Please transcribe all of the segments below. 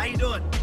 How you doing?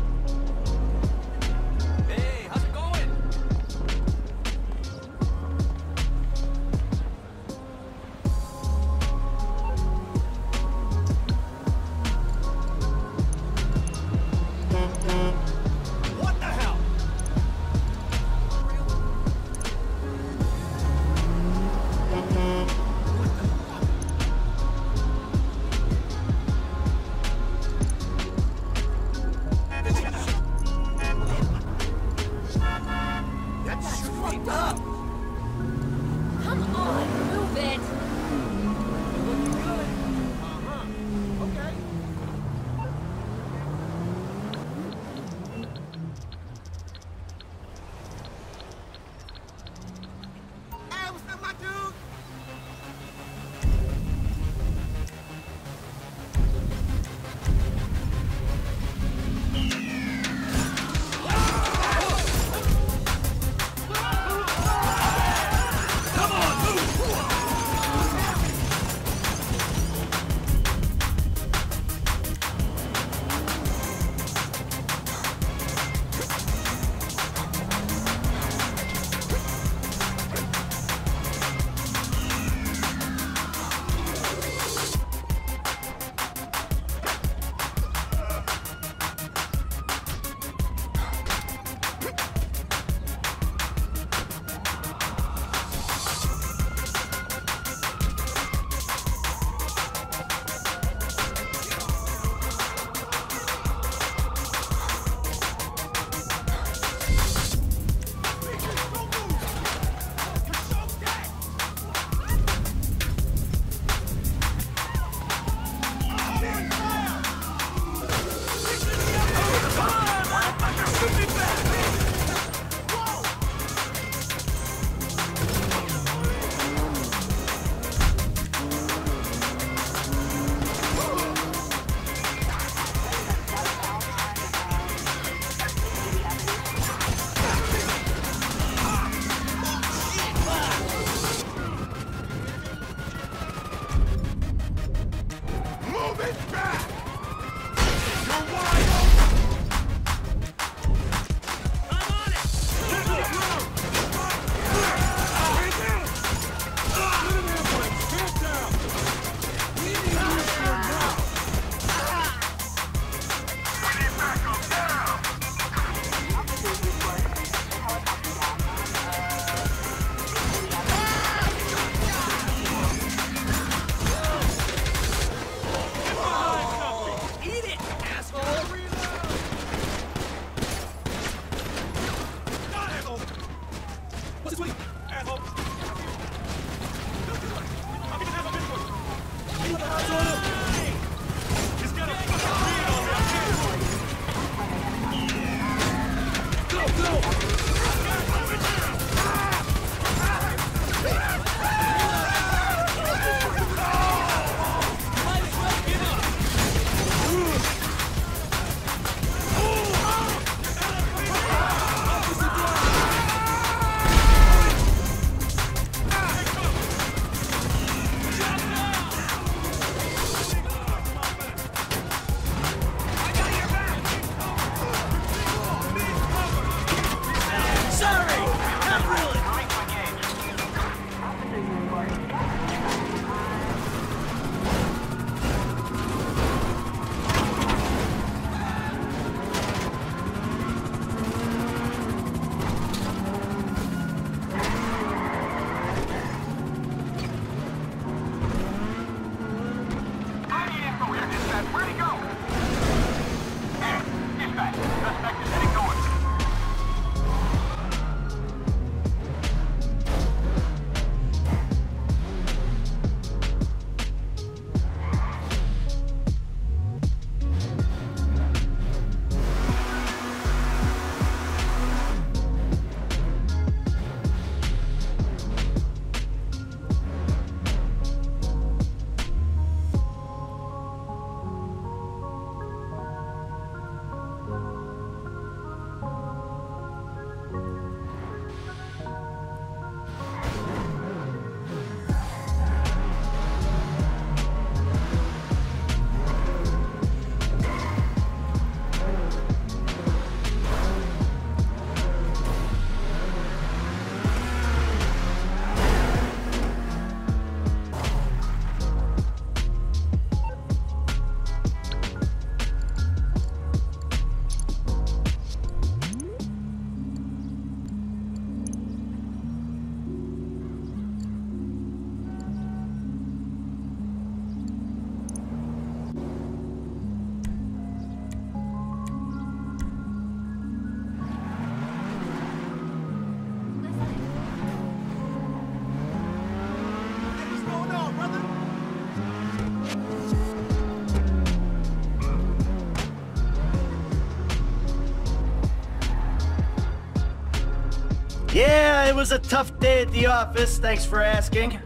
Yeah, it was a tough day at the office. Thanks for asking.